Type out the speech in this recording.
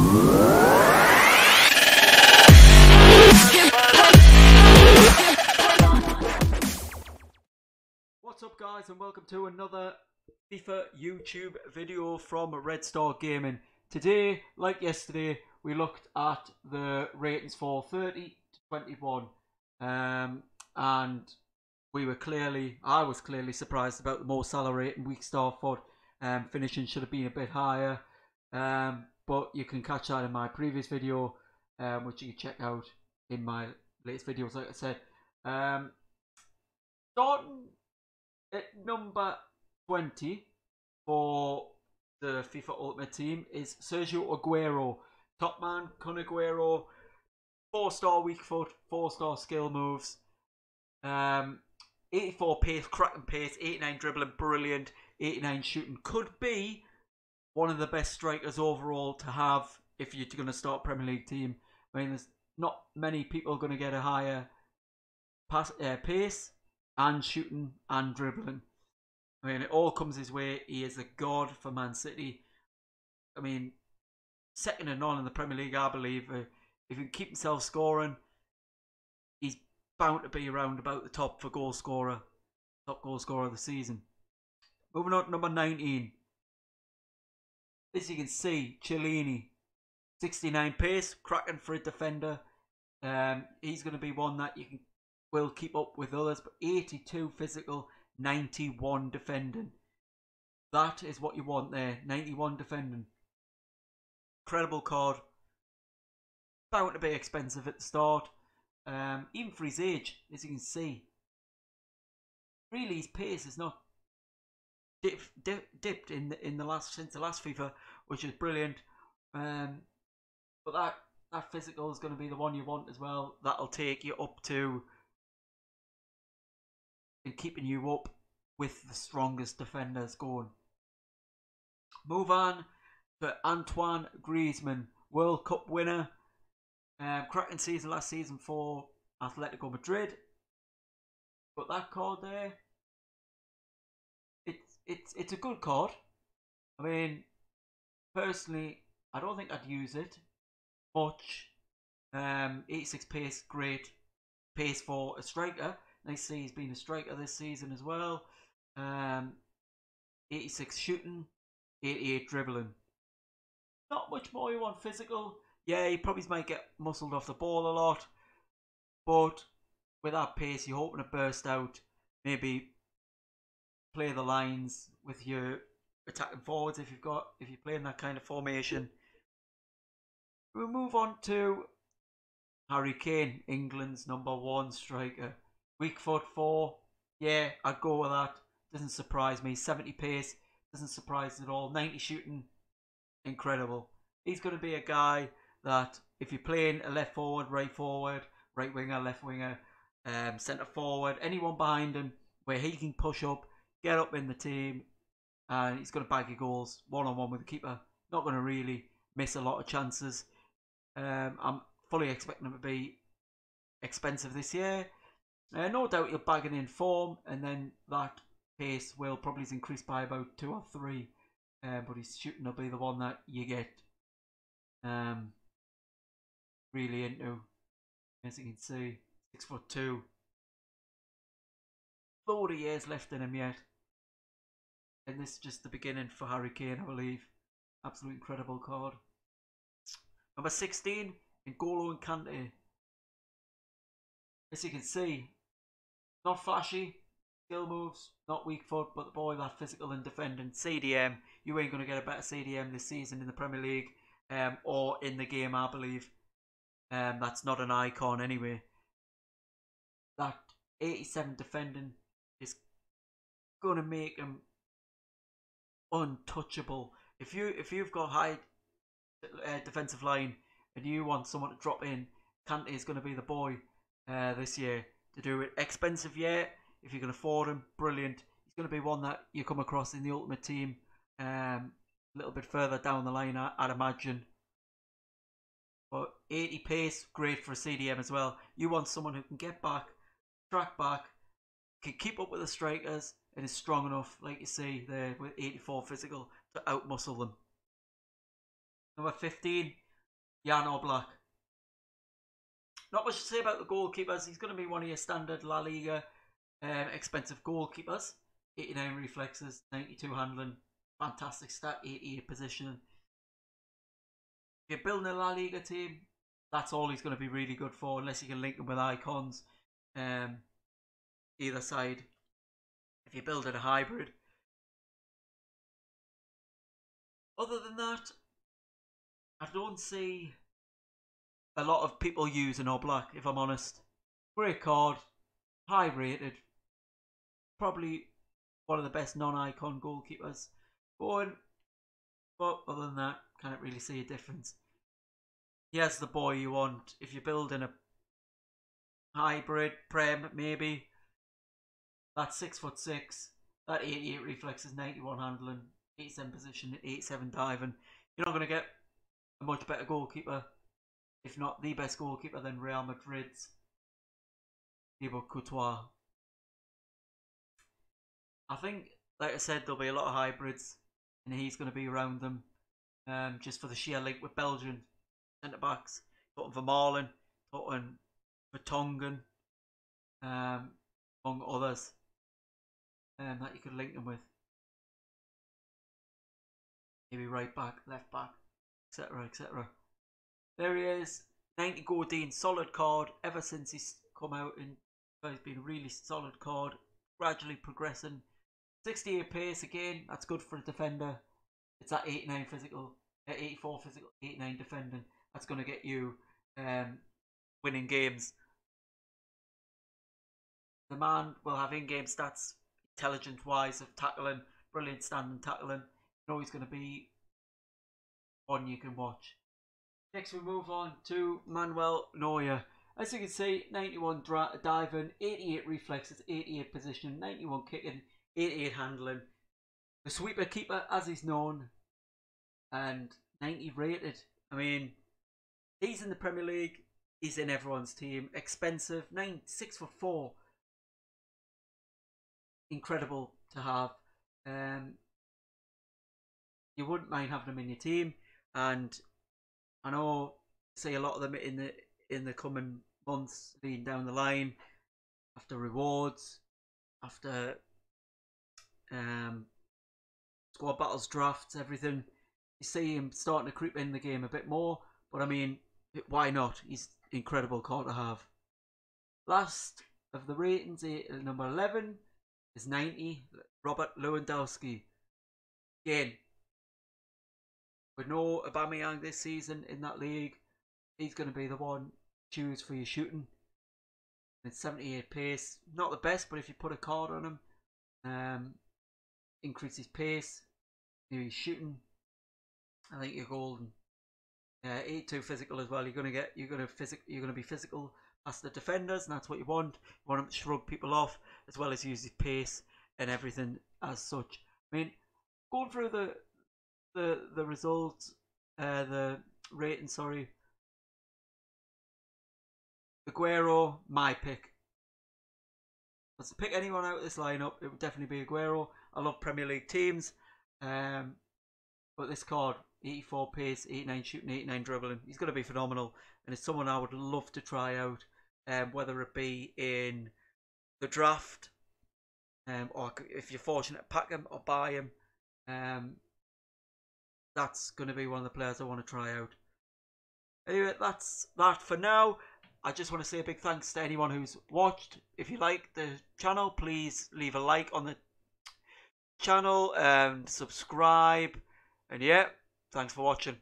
What's up guys and welcome to another FIFA YouTube video from Red Star Gaming. Today, like yesterday, we looked at the ratings for 30 to 21 um, and we were clearly, I was clearly surprised about the Mo Salah rating. Weak Starford um, finishing should have been a bit higher um, but you can catch that in my previous video um, which you can check out in my latest videos like I said. Um, starting at number 20 for the FIFA Ultimate Team is Sergio Aguero. Top man, Kun Aguero. Four star weak foot, four star skill moves. Um, 84 pace, cracking pace, 89 dribbling, brilliant. 89 shooting. Could be one of the best strikers overall to have if you're going to start Premier League team. I mean, there's not many people going to get a higher pass, uh, pace and shooting and dribbling. I mean, it all comes his way. He is a god for Man City. I mean, second to none in the Premier League, I believe. Uh, if he can keep himself scoring, he's bound to be around about the top for goal scorer, top goal scorer of the season. Moving on to number 19. As you can see, Chiellini, 69 pace, cracking for a defender. Um, he's going to be one that you can will keep up with others, but 82 physical, 91 defending. That is what you want there. 91 defending. Incredible card. Bound to be expensive at the start. Um, even for his age, as you can see. Really, his pace is not dip, dip, dipped in the, in the last since the last FIFA, which is brilliant. Um, but that that physical is going to be the one you want as well. That'll take you up to and keeping you up with the strongest defenders going. Move on to Antoine Griezmann, World Cup winner. Um, cracking season last season for Atletico Madrid. But that card there, it's it's a good card. I mean, personally, I don't think I'd use it much. Um, 86 pace, great pace for a striker. Nice to see he's been a striker this season as well. Um, 86 shooting, 88 dribbling. Not much more you want physical. Yeah, he probably might get muscled off the ball a lot. But with that pace, you're hoping to burst out. Maybe play the lines with your attacking forwards if you've got if you're playing that kind of formation. We'll move on to Harry Kane, England's number one striker. Weak foot four. Yeah, I'd go with that. Doesn't surprise me. 70 pace. Doesn't surprise at all. 90 shooting. Incredible. He's going to be a guy that if you're playing a left forward, right forward, right winger, left winger, um, centre forward, anyone behind him where he can push up, get up in the team, and he's going to bag your goals one on one with the keeper. Not going to really miss a lot of chances. Um, I'm fully expecting him to be expensive this year. Uh, no doubt he'll bag it in form, and then that pace will probably increase by about two or three. Uh, but his shooting will be the one that you get um, really into. As you can see, six foot two. 40 years left in him yet. And this is just the beginning for Harry Kane, I believe. Absolute incredible card. Number 16, N'Golo and Kante. As you can see, not flashy, skill moves, not weak foot, but the boy that physical and defending. CDM, you ain't going to get a better CDM this season in the Premier League um, or in the game, I believe. Um, that's not an icon anyway. That 87 defending is going to make him untouchable. If you if you've got high uh, defensive line and you want someone to drop in, Kante is going to be the boy uh, this year to do it. Expensive, yeah. If you can afford him, brilliant. He's going to be one that you come across in the ultimate team um, a little bit further down the line, I, I'd imagine. But 80 pace, great for a CDM as well. You want someone who can get back, track back, can keep up with the strikers, and is strong enough, like you say there, with 84 physical, to outmuscle them. Number 15, Jan Oblak. Not much to say about the goalkeepers. He's going to be one of your standard La Liga um, expensive goalkeepers. 89 reflexes, 92 handling, fantastic stat, 88 positioning. If you're building a La Liga team, that's all he's going to be really good for, unless you can link him with icons. Um, either side. If you're building a hybrid. Other than that, I don't see a lot of people using Oblak, if I'm honest. Great card, high rated, probably one of the best non-icon goalkeepers going. But other than that, can't really see a difference. He has the boy you want. If you're building a hybrid prem, maybe that's six foot six. That 88 reflexes, 91 handling, 87 position, 87 diving. You're not going to get a much better goalkeeper, if not the best goalkeeper, than Real Madrid's Thibaut Courtois. I think, like I said, there'll be a lot of hybrids, and he's going to be around them, um, just for the sheer link with Belgian centre backs. Tottenham Vermaelen, Tottenham Vertonghen, um, among others, um, that you could link them with. Maybe right back, left back, etc., etc. There he is, 90 Godin, solid card ever since he's come out and he's been really solid card, gradually progressing 68 pace again, that's good for a defender. It's at 89 physical, uh, 84 physical, 89 defending. That's going to get you um, winning games. The man will have in-game stats, intelligence wise of tackling, brilliant standing tackling. You know he's going to be one you can watch. Next we move on to Manuel Neuer. As you can see, 91 diving, 88 reflexes, 88 position, 91 kicking, 88 handling. The sweeper keeper, as he's known, and 90 rated. I mean, he's in the Premier League. He's in everyone's team. Expensive, nine six foot four. Incredible to have. Um, you wouldn't mind having him in your team, and I know see a lot of them in the in the coming months being down the line after rewards, after um, squad battles, drafts, everything. You see him starting to creep in the game a bit more, but I mean, why not? He's incredible card to have. Last of the ratings, number 11 is 90, Robert Lewandowski. Again, with no Aubameyang this season in that league, he's going to be the one choose for your shooting. It's 78 pace, not the best, but if you put a card on him, um, increase his pace, maybe shooting. I think you're golden. Eight two physical as well. You're gonna get you're gonna physic you're gonna be physical past the defenders, and that's what you want. You want him to shrug people off as well as use his pace and everything as such. I mean, going through the the the results, uh, the rating. Sorry, Aguero, my pick. If to pick anyone out of this lineup, it would definitely be Aguero. I love Premier League teams. Um, but this card, 84 pace, 89 shooting, 89 dribbling, he's going to be phenomenal. And it's someone I would love to try out, um, whether it be in the draft, um, or if you're fortunate pack him or buy him. Um, that's going to be one of the players I want to try out. Anyway, that's that for now. I just want to say a big thanks to anyone who's watched. If you like the channel, please leave a like on the channel and subscribe. And yeah, thanks for watching.